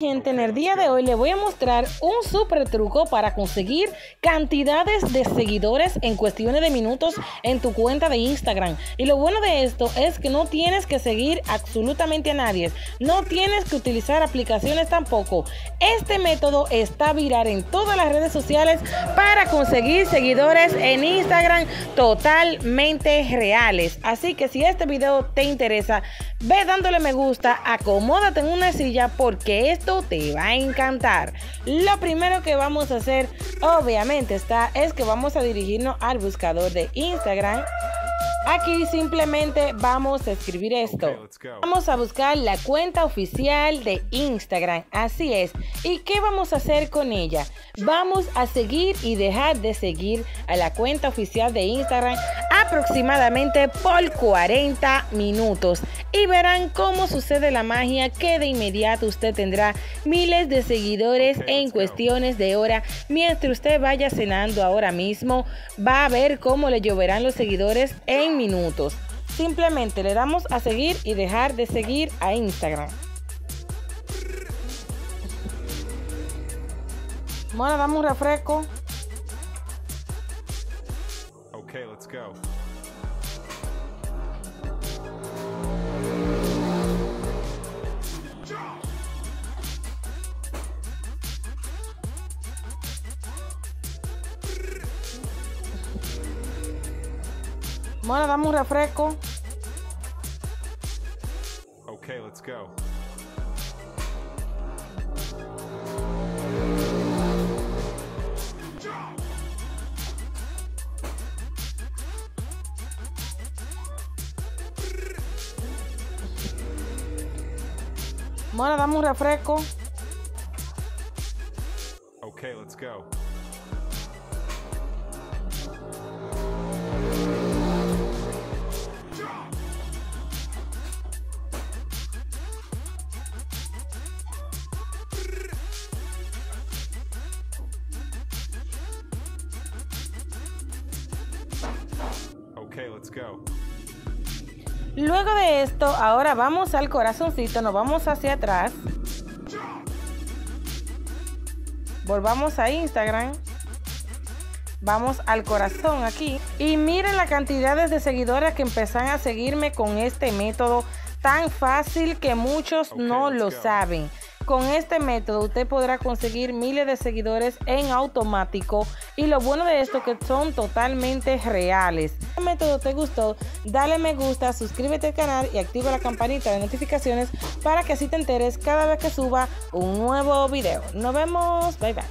Gente, en el día de hoy le voy a mostrar un super truco para conseguir cantidades de seguidores en cuestiones de minutos en tu cuenta de Instagram. Y lo bueno de esto es que no tienes que seguir absolutamente a nadie. No tienes que utilizar aplicaciones tampoco. Este método está viral en todas las redes sociales para conseguir seguidores en Instagram totalmente reales. Así que si este video te interesa, ve dándole me gusta, acomódate en una silla porque esto te va a encantar. Lo primero que vamos a hacer, obviamente está, es que vamos a dirigirnos al buscador de Instagram. Aquí simplemente vamos a escribir esto. Vamos a buscar la cuenta oficial de Instagram. Así es. ¿Y qué vamos a hacer con ella? Vamos a seguir y dejar de seguir a la cuenta oficial de Instagram aproximadamente por 40 minutos y verán cómo sucede la magia que de inmediato usted tendrá miles de seguidores en cuestiones de hora. Mientras usted vaya cenando ahora mismo va a ver cómo le lloverán los seguidores en minutos. Simplemente le damos a seguir y dejar de seguir a Instagram. Bueno damos un refresco. Okay, let's go. Bueno, damos un refresco. Okay, let's go. Damos un refresco. Okay, let's go. Okay, let's go. Luego de esto, ahora vamos al corazoncito, nos vamos hacia atrás. Volvamos a Instagram. Vamos al corazón aquí. Y miren la cantidad de seguidores que empiezan a seguirme con este método tan fácil que muchos no lo go. saben. Con este método usted podrá conseguir miles de seguidores en automático y lo bueno de esto que son totalmente reales. Si este método te gustó, dale me gusta, suscríbete al canal y activa la campanita de notificaciones para que así te enteres cada vez que suba un nuevo video. Nos vemos, bye bye.